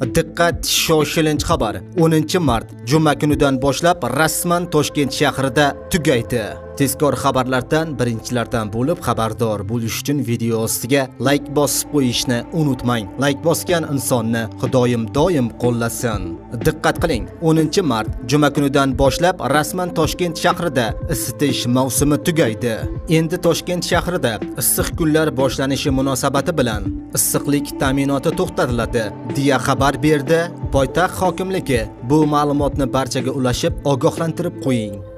Diqqat, shoshilinch xabar. 10-mart juma kunidan boshlab rasman Toshkent shahrida tugaydi. Tezkor xabarlardan birinchilardan bo'lib xabardor bo'lish uchun video ostiga like bosib qo'yishni unutmang. Like bosgan insonni Xudoyim doim qo'llasin. Diqqat qiling, 10-mart juma kunidan boshlab rasman Toshkent shahrida isitish mavsumi tugaydi. Endi Toshkent shahrida issiq kunlar boshlanishi munosabati bilan issiqlik ta'minoti to'xtatiladi, deya xabar berdi poytaxt hokimligi. Bu ma'lumotni barchaga ulashib, ogohlantirib qo'ying.